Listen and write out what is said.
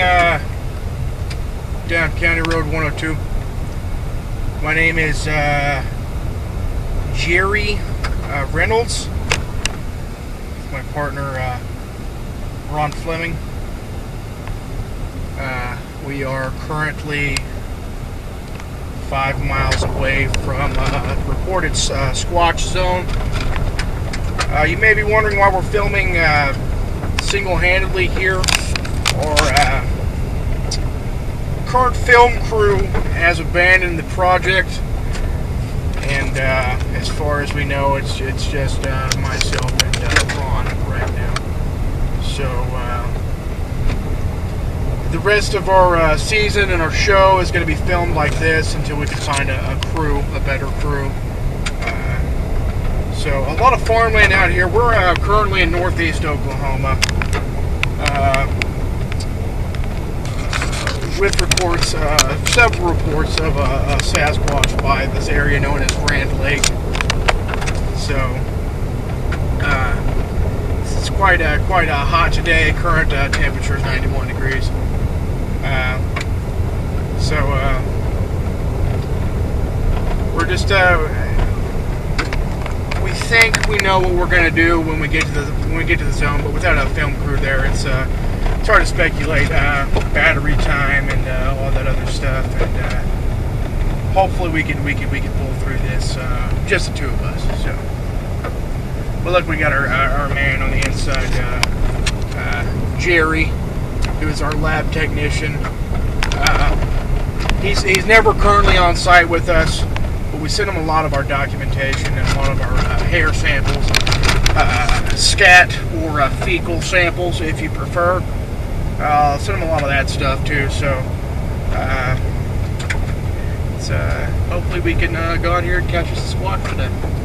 uh, down County Road 102. My name is uh, Jerry uh, Reynolds. My partner uh, Ron Fleming. Uh, we are currently five miles away from uh, reported squatch zone. You may be wondering why we're filming single-handedly here, or uh, current film crew has abandoned the project, and uh, as far as we know, it's it's just uh, myself and uh, Ron right now. So uh, the rest of our uh, season and our show is going to be filmed like this until we can find a, a crew, a better crew. Uh, so a lot of farmland out here. We're currently in northeast Oklahoma. Uh, with reports, uh, several reports of a, a Sasquatch by this area known as Rand Lake. So uh, it's quite a, quite uh, hot today. Current uh, temperature is 91 degrees. Uh, so uh, we're just uh, we think we know what we're gonna do when we get to the when we get to the zone, but without a film crew there, it's uh, it's hard to speculate. Uh, battery time and uh, all that other stuff, and uh, hopefully we can we can we can pull through this. Uh, just the two of us. So, but look, we got our our, our man on the inside, uh, uh, Jerry, who is our lab technician. Uh, he's he's never currently on site with us but we send him a lot of our documentation and a lot of our uh, hair samples, uh, scat or uh, fecal samples if you prefer. Uh, send him a lot of that stuff too. So, uh, uh, hopefully we can uh, go out here and catch us a squat today.